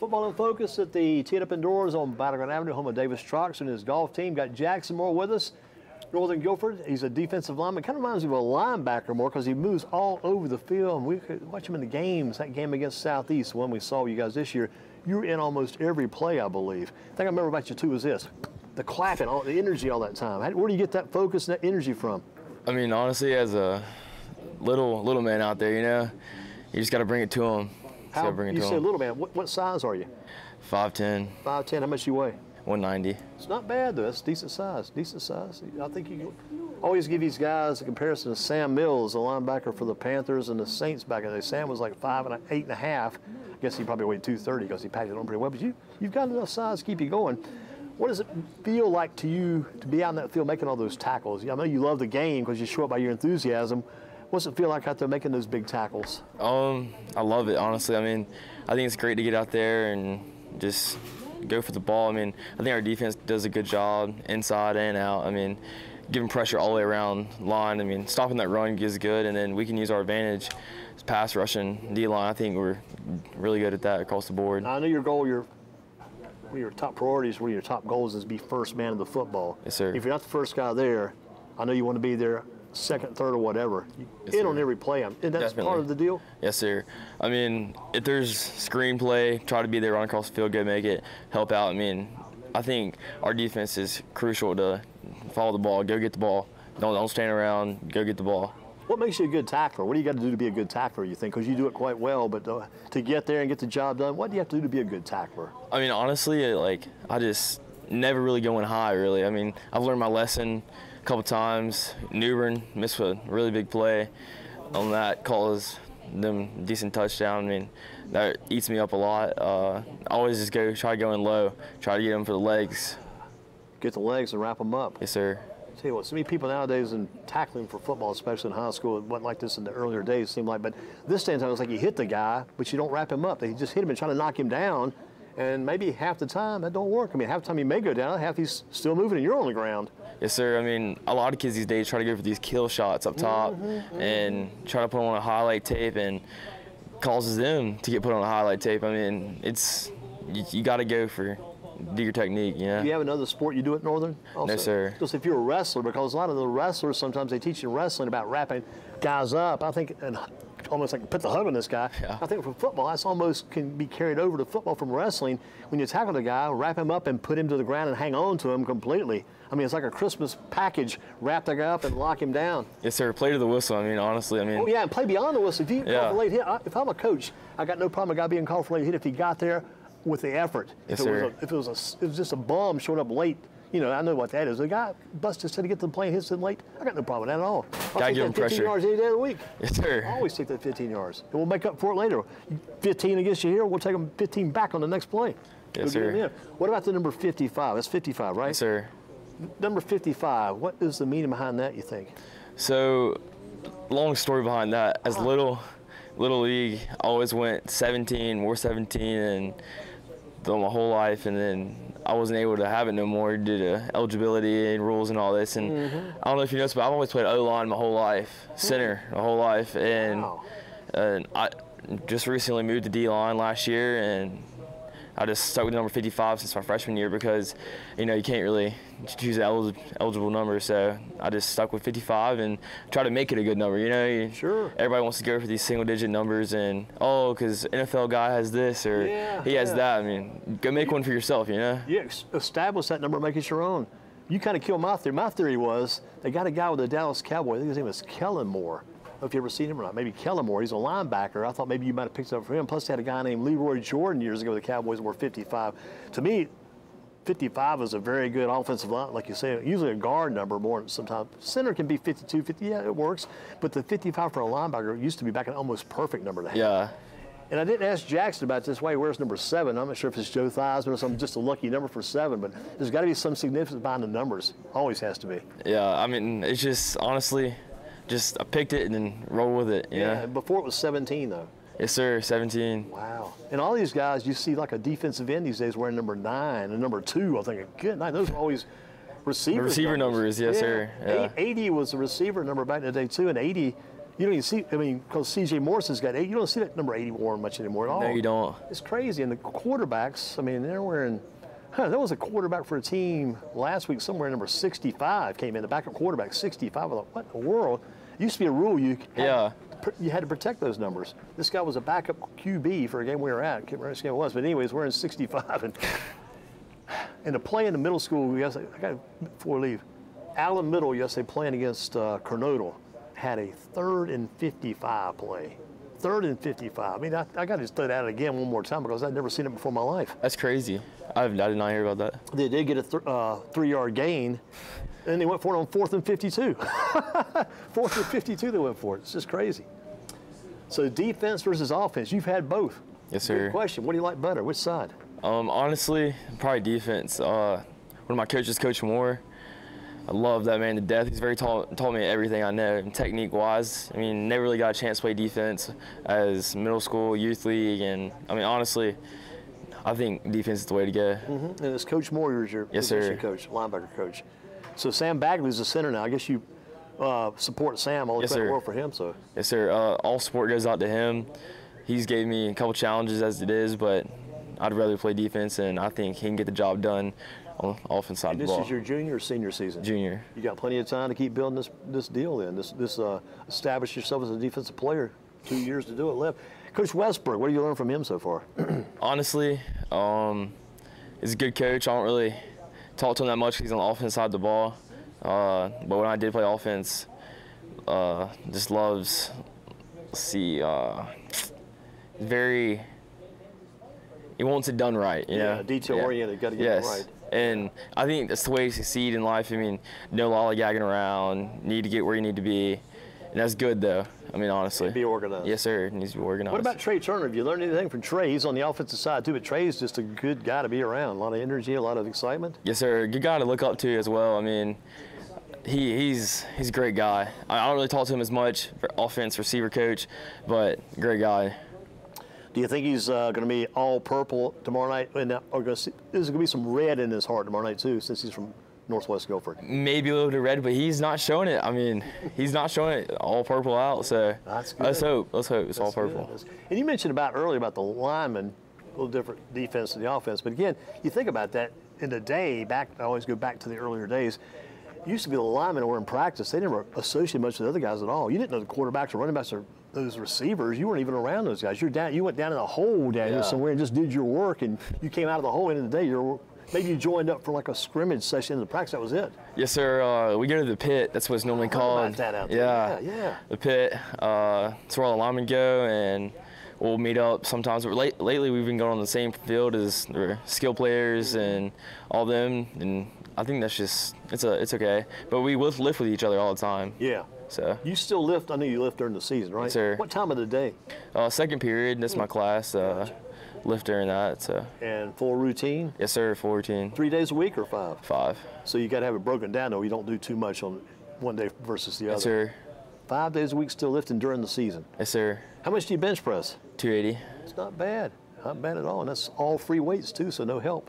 Football in focus at the Tee It Up Indoors on Battleground Avenue, home of Davis Troxler and his golf team. Got Jaxson Moore with us. Northern Guilford, he's a defensive lineman. Kind of reminds me of a linebacker more because he moves all over the field. And we could watch him in the games. That game against Southeast, the one we saw you guys this year, you were in almost every play, I believe. Thing I remember about you too was this: the clapping, all the energy all that time. How, where do you get that focus and that energy from? I mean, honestly, as a little little man out there, you know, you just got to bring it to him. How, bring it you to say him. little man. What, what size are you? 5'10", 5'10". How much you weigh? 190. It's not bad though. That's decent size. Decent size. I think you always give these guys a comparison to Sam Mills, the linebacker for the Panthers and the Saints back in the day. Sam was like five and a, eight and a half. I guess he probably weighed 230 because he packed it on pretty well. But you, you've got enough size to keep you going. What does it feel like to you to be out in that field making all those tackles? I know you love the game because you show up by your enthusiasm. What's it feel like out there making those big tackles? Um, I love it, honestly. I mean, I think it's great to get out there and just go for the ball. I mean, I think our defense does a good job inside and out. I mean, giving pressure all the way around line. I mean, stopping that run is good, and then we can use our advantage. It's pass rushing D line. I think we're really good at that across the board. I know your goal, your one of your top priorities, one of your top goals is be first man of the football. Yes, sir. If you're not the first guy there, I know you want to be there second, third, or whatever. Yes, on every play. And that's Definitely. part of the deal. Yes, sir. I mean, if there's screenplay, try to be there, run across the field, go make it, help out. I mean, I think our defense is crucial to follow the ball, go get the ball. Don't don't stand around, go get the ball. What makes you a good tackler? What do you got to do to be a good tackler, you think? Because you do it quite well, but uh, to get there and get the job done, what do you have to do to be a good tackler? I mean, honestly, it, like I just never really going high. Really, I mean, I've learned my lesson a couple times. Newbern missed a really big play on that, calls them decent touchdown. I mean, that eats me up a lot. Uh, always just go try going low, try to get them for the legs. Get the legs and wrap them up. Yes, sir. Tell you what, so many people nowadays in tackling for football, especially in high school, it wasn't like this in the earlier days, it seemed like, but this day and time, it's like you hit the guy, but you don't wrap him up. They just hit him and try to knock him down, and maybe half the time that don't work. I mean, half the time he may go down, half he's still moving and you're on the ground. Yes, sir. I mean, a lot of kids these days try to go for these kill shots up top mm-hmm. and try to put them on a highlight tape and causes them to get put on a highlight tape. I mean, it's you, you got to go for do your technique, you know. Do you have another sport you do at Northern? Also? sir. Just if you're a wrestler, because a lot of the wrestlers sometimes they teach in wrestling about wrapping guys up. I think and almost like put the hug on this guy. Yeah. I think from football, that's almost can be carried over to football from wrestling. When you tackle the guy, wrap him up and put him to the ground and hang on to him completely. I mean, it's like a Christmas package. Wrap the guy up and lock him down. Yes, sir. Play to the whistle. I mean, honestly, I mean, Oh yeah, and play beyond the whistle. If you call Yeah. for late hit, I, if I'm a coach, I got no problem with a guy being called for a late hit if he got there with the effort. Yes, if it was sir. a, if it was a, s- it was just a bum showing up late, you know, I know what that is. The guy busted head to get to the plane, hits him late. I got no problem with that at all. I'll Gotta take give him 15 pressure. yards any day of the week. yes, sir. I always take that 15 yards, and we'll make up for it later. 15 against you here, we'll take them 15 back on the next play. Yes, We'll sir. What about the number 55? That's 55, right? Yes, sir. Number 55. What is the meaning behind that? You think? So, long story behind that. As uh-huh. little, little league, I always went 17, more 17, and the, my whole life, and then I wasn't able to have it no more due to eligibility and rules and all this. And mm-hmm. I don't know if you noticed, but I've always played O line my whole life, center hmm. my whole life, and Wow. and I just recently moved to D line last year, and I just stuck with the number 55 since my freshman year because, you know, you can't really choose an elig- eligible number. So I just stuck with 55 and try to make it a good number. You know, You- Sure. Everybody wants to go for these single-digit numbers and oh, because NFL guy has this or Yeah, he has yeah. that. I mean, go make one for yourself. You know. Yeah, establish that number, make it your own. You kind of killed my theory. My theory was they got a guy with the Dallas Cowboys. I think his name was Kellen Moore. Know if you ever seen him or not. Maybe Kellen Moore. He's a linebacker. I thought maybe you might have picked up for him. Plus, they had a guy named Lee Roy Jordan years ago with the Cowboys wore 55. To me, 55 is a very good offensive line, like you say. Usually a guard number more sometimes. Center can be 52, 50. Yeah, it works. But the 55 for a linebacker used to be back an almost perfect number to have. Yeah. And I didn't ask Jackson about this. Why he wears number seven? I'm not sure if it's Joe Theismann or something, just a lucky number for seven. But there's got to be some significance behind the numbers. Always has to be. Yeah. I mean, it's just honestly, just I picked it and then roll with it. Yeah. know? Before it was 17 though. Yes, sir. 17. Wow. And all these guys, you see like a defensive end these days wearing number nine and number two. I think, good night. Those are always receiver receiver numbers, yes, sir. Yeah. 80 was the receiver number back in the day too, and 80. You don't even see. I mean, because C.J. Morrison's got eight. You don't see that number 80 worn much anymore at all. No, you don't. It's crazy. And the quarterbacks. I mean, they're wearing. Huh, there was a quarterback for a team last week somewhere number 65 came in the backup quarterback 65. I thought, what in the world? Used to be a rule you had, Yeah. you had to protect those numbers. This guy was a backup QB for a game we were at. I can't remember which game it was, but anyways, we're in 65 and and the play in the middle school. Yes, I got before we leave. Allen Middle yesterday playing against uh, Coronado had a third and 55 play. Third and 55. I mean, I, I got to throw that out again one more time because I'd never seen it before in my life. That's crazy. I've, I did not hear about that. They did get a th- uh, three-yard gain, and they went for it on fourth and 52. fourth and 52, they went for it. It's just crazy. So defense versus offense, you've had both. Yes, Good sir. question. What do you like better? Which side? Um, honestly, probably defense. Uh, one of my coaches, Coach Moore, I love that man to death. He's very taught, taught me everything I know, technique wise. I mean, never really got a chance to play defense as middle school, youth league, and I mean, honestly, I think defense is the way to go. And it's Coach Moore who's your Yes, sir. coach, linebacker coach. So Sam Bagley's the center now. I guess you uh, support Sam. All the Yes, the world for him. So Yes, sir. Uh, all support goes out to him. He's gave me a couple challenges as it is, but I'd rather play defense, and I think he can get the job done on the offense side of the this is your junior or senior season? junior. You got plenty of time to keep building this this deal. Then this this uh, establish yourself as a defensive player. Two years to do it left. Coach Westbrook, what do you learn from him so far? Honestly, um, he's a good coach. I don't really talk to him that much. He's on the offense side of the ball. Uh, but when I did play offense, uh, just loves. Let's see, uh, very. He wants it done right. You Yeah, know? detail-oriented, gotta get it yes. right. And I think that's the way you succeed in life. I mean, no lollygagging around. Need to get where you need to be, and that's good though. I mean, honestly. Be organized. Yes, sir. It needs to be organized. What about Trey Turner? Have you learned anything from Trey? He's on the offensive side too, but Trey's just a good guy to be around. A lot of energy, a lot of excitement. Yes, sir. Good guy to look up to as well. I mean, he he's he's a great guy. I I don't really talk to him as much, for offense receiver coach, but great guy. Do you think he's uh, going to be all purple tomorrow night? And uh, or gonna see, there's going to be some red in his heart tomorrow night too, since he's from Northwest Guilford. Maybe a little bit of red, but he's not showing it. I mean, he's not showing it all purple out. So That's let's hope. Let's hope it's all That's good. purple. And you mentioned about earlier about the linemen, a little different defense than the offense. But again, you think about that in the day back. I always go back to the earlier days. Used to be the linemen were in practice. They never associated much with the other guys at all. You didn't know the quarterbacks or running backs or those receivers. You weren't even around those guys. You're down. You went down in a hole down here Yeah. somewhere and just did your work. And you came out of the hole. End of the day, you're maybe you joined up for like a scrimmage session in the practice. That was it. Yes, sir. Uh, we go to the pit. That's what it's normally called. that out there. Yeah, Yeah, yeah. The pit. Uh, that's where all the linemen go, and we'll meet up sometimes. But late, lately, we've been going on the same field as the skill players and all them, and I think that's just it's a it's okay. But we lift, lift with each other all the time. Yeah. So You still lift. I know you lift during the season, right? Yes, sir. What time of the day? uh, second period, that's my class. Uh, lift during that. So And full routine. yes, sir. Fourteen. Three days a week or five? Five. So you got to have it broken down though. You don't do too much on one day versus the Yes, other. sir. Five days a week still lifting during the season. Yes, sir. How much do you bench press? 280. It's not bad. Not bad at all. And that's all free weights too, so no help.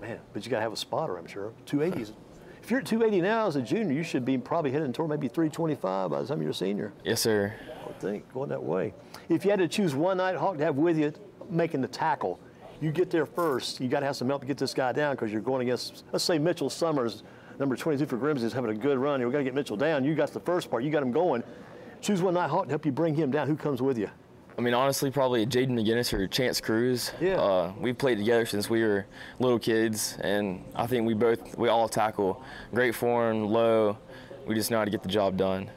Man, but you got to have a spotter, I'm sure. 280s. If you're at 280 now as a junior, you should be probably heading toward maybe 325 by the time you're a senior. Yes, sir. I would think, going that way. If you had to choose one night hawk to have with you making the tackle, you get there first. You got to have some help to get this guy down because you're going against, let's say Mitchell Summers, number 22 for Grimsley, is having a good run. You've got to get Mitchell down. You got the first part. You got him going. Choose one night hawk to help you bring him down. Who comes with you? I mean, honestly, probably Jaden McGinnis or Chance Cruz. Yeah. Uh, we've played together since we were little kids, and I think we both, we all tackle great form, low. We just know how to get the job done.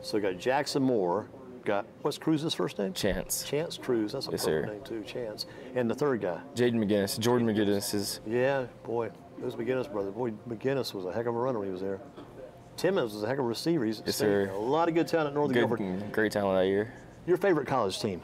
So we got Jaxson Moore. Got what's Cruz's first name? Chance. Chance Cruz. That's a Yes, perfect sir. name too. Chance. And the third guy. Jaden McGinnis. Jordan McGinnis is, Yeah, boy, those McGinnis brothers. Boy, McGinnis was a heck of a runner when he was there. Timmons was a heck of a receiver. He's Yes, sir. A lot of good talent at Northern good, great talent that year. Your favorite college team?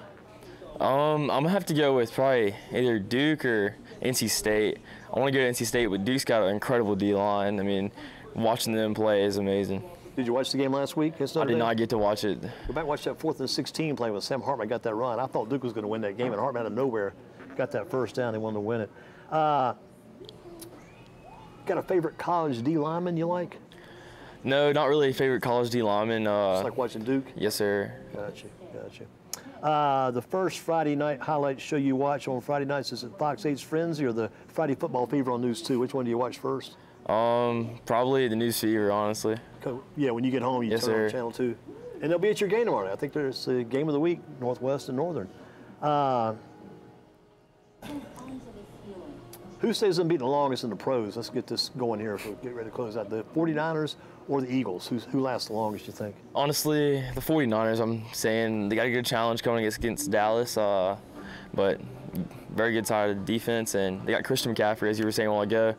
Um, I'm gonna have to go with probably either Duke or NC State. I want to go to NC State, but Duke's got an incredible D line. I mean, watching them play is amazing. Did you watch the game last week? I did not get to watch it. Go back and watch that fourth and 16 play when Sam Hartman got that run. I thought Duke was going to win that game, and Hartman out of nowhere got that first down. He wanted to win it. Uh, got a favorite college D lineman you like? No, not really a favorite college D lineman. Uh, It's like watching Duke. yes, sir. Gotcha, gotcha. Uh, the first Friday night highlight show you watch on Friday nights is it Fox 8's Frenzy or the Friday Football Fever on News 2? Which one do you watch first? Um, probably the News Fever, honestly. Yeah, when you get home, you Yes, turn on sir. Channel 2. And they'll be at your game tomorrow. I think there's the game of the week, Northwest and Northern. Uh, who stays unbeaten the longest in the pros? Let's get this going here so get ready to close out. The 49ers or the Eagles? Who's, who lasts the longest, you think? Honestly, the 49ers, I'm saying they got a good challenge coming against, against Dallas, uh, but very good side of the defense, and they got Christian McCaffrey, as you were saying a while ago.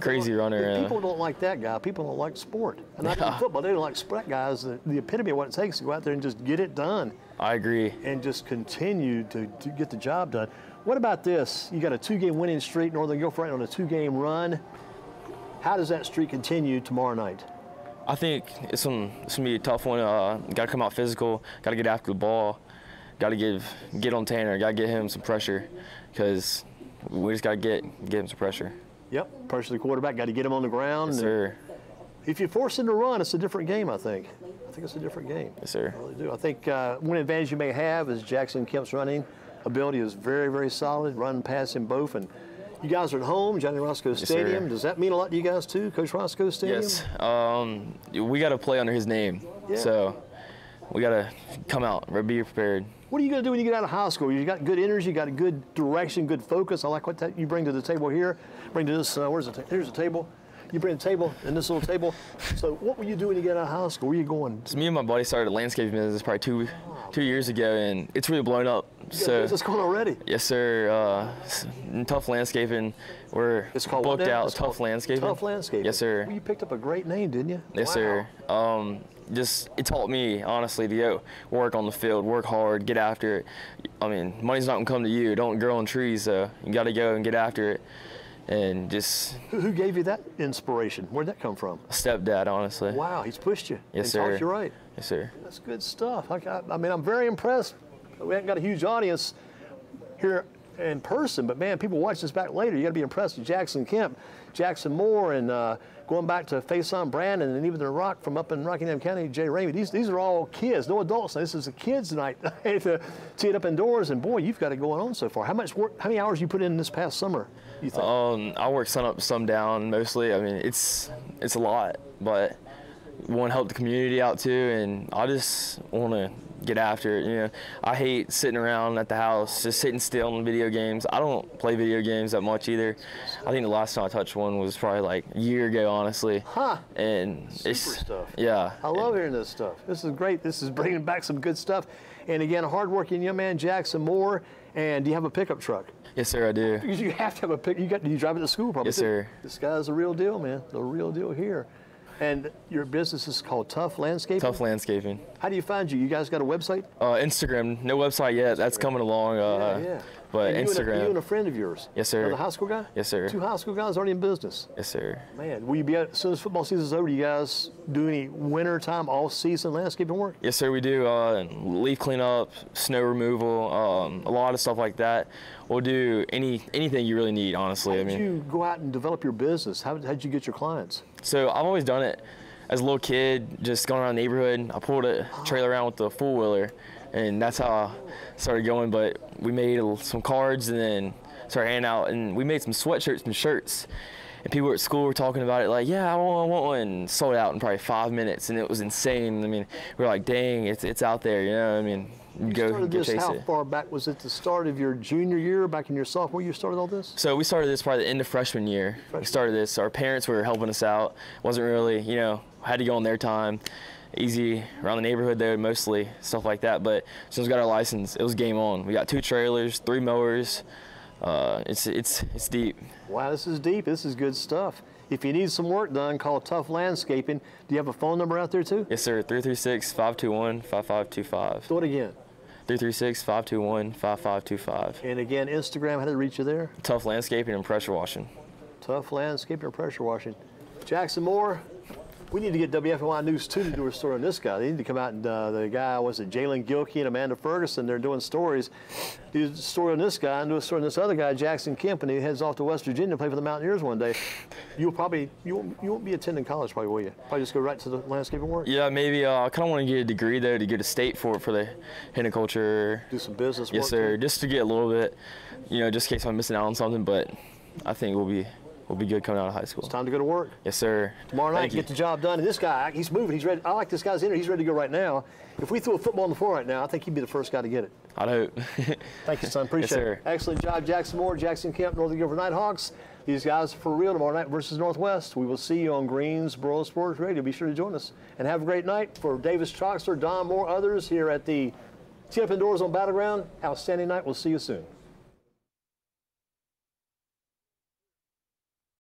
Crazy wrong- runner. uh, People don't like that guy. People don't like sport. And not Yeah. in football. They don't like sport guys. The, the epitome of what it takes to go out there and just get it done I agree. and just continue to, to get the job done. What about this? You got a two-game winning streak. Northern right on a two-game run. How does that streak continue tomorrow night? I think it's gonna, it's gonna be a tough one. Uh, got to come out physical. Got to get after the ball. Got to give get on Tanner. Got to get him some pressure, because we just got to get get him some pressure. Yep, pressure the quarterback. Got to get him on the ground. Yes, sir. If you force him to run, it's a different game. I think. I think it's a different game. Yes, sir. I really do. I think uh, one advantage you may have is Jackson Kemp's running ability is very, very solid. Run, pass him both, and you guys are at home, Johnny Roscoe. Stadium. Does that mean a lot to you guys too, Coach Roscoe Stadium? Yes. Um, we got to play under his name. Yeah. So we got to come out, be prepared. What are you going to do when you get out of high school? You got good energy, you got a good direction, good focus. I like what that you bring to the table here. Bring to this. Uh, where's the? Here's the table. You bring the table and this little table. So what will you do when you get out of high school? Where are you going? So me and my buddy started a landscaping business probably two two years ago, and it's really blown up. You So business going already. yes, sir. Uh, tough landscaping. We're It's called booked out. It's tough landscaping. Tough landscaping. Yes, sir. Well, you picked up a great name, didn't you? Yes, Wow. sir. Um, just it taught me honestly to go work on the field, work hard, get after it. I mean, money's not gonna come to you. Don't grow on trees, so you got to go and get after it, and just Who, gave you that inspiration? Where'd that come from? stepdad, honestly. Wow, he's pushed you. Yes, sir. you right. Yes, sir. That's good stuff. I, I, I mean, I'm very impressed. We haven't got a huge audience here in person, but man, people watch this back later. You got to be impressed with Jackson Kemp, Jaxson Moore, and uh, going back to Faison Brandon, and even the Rock from up in Rockingham County, Jay Ramey. These these are all kids, no adults. This is a kids tonight to see it up indoors. And boy, you've got it going on so far. How much work? How many hours you put in this past summer? You think? Um, I work sun up, sun down mostly. I mean, it's it's a lot, but want to help the community out too, and I just want to get after it. You know, I hate sitting around at the house, just sitting still on video games. I don't play video games that much either. I think the last time I touched one was probably like a year ago, honestly. Huh. And it's stuff. yeah. I love hearing this stuff. This is great. This is bringing back some good stuff. And again, a hardworking young man, Jaxson Moore. And do you have a pickup truck? Yes, sir, I do. Because you have to have a pick. You got you drive it to school, probably. Yes, too. sir. This guy's the real deal, man. The real deal here. And your business is called Tough Landscaping. Tough landscaping. How do you find you? You guys got a website? Uh, Instagram, no website yet. That's coming along. Uh, yeah, yeah. But And you and a- Instagram. you and a friend of yours. Yes, sir. Another high school guy. Yes, sir. Two high school guys already in business. yes, sir. Man, will you be out as soon as football season's over? Do you guys do any winter time, all season landscaping work? Yes, sir, we do. Uh, leaf cleanup, snow removal, um, a lot of stuff like that. We'll do any anything you really need, honestly. How I did mean, you go out and develop your business? How did you get your clients? So I've always done it as a little kid, just going around the neighborhood. I pulled a trailer around with the four wheeler, and that's how I started going. But we made some cards and then started handing out, and we made some sweatshirts and shirts. And people at school were talking about it, like, "Yeah, I want, I want one." And sold out in probably five minutes, and it was insane. I mean, we were like, "Dang, it's it's out there," you know? I mean, You go started go this chase how it. far back? Was it the start of your junior year, back in your sophomore year you started all this? So we started this probably the end of freshman year. We started this. Our parents were helping us out. wasn't really, you know, had to go on their time. Easy around the neighborhood there, mostly stuff like that. But as soon as we got our license, it was game on. We got two trailers, three mowers. Uh, it's it's it's deep. Wow, this is deep. This is good stuff. If you need some work done, call Tough Landscaping. Do you have a phone number out there too? Yes, sir. 336-521-5525. Do it again. 336-521-5525. And again, Instagram, how to reach you there? Tough landscaping and pressure washing. Tough Landscaping and Pressure Washing. Jaxson Moore, We need to get WFMY News 2 to do a story on this guy. They need to come out and uh, the guy, was it Jalen Gilkey and Amanda Ferguson? They're doing stories. Do a story on this guy and do a story on this other guy, Jackson Kemp, and he heads off to West Virginia to play for the Mountaineers one day. You'll probably, you won't, you won't be attending college, probably, will you? Probably just go right to the landscaping work? Yeah, maybe. Uh, I kind of want to get a degree though to get a state for it for the horticulture. Do some business Yes, sir. too? Just to get a little bit, you know, just in case I'm missing out on something. But I think we'll be we'll be good coming out of high school. It's time to go to work. Yes, sir. Tomorrow night, Thank you. get the job done. And this guy, he's moving. He's ready. I like this guy's energy. He's ready to go right now. If we threw a football on the floor right now, I think he'd be the first guy to get it. I'd hope. Thank you, son. Appreciate sir. it. Excellent job, Jaxson Moore, Jackson Kemp, Northern Guilford Nighthawks. These guys for real tomorrow night versus Northwest. We will see you on Greensboro Sports Radio. Be sure to join us. And have a great night. For Davis Troxler, Don Moore, others here at the Tip Indoors on Battleground, outstanding night. We'll see you soon.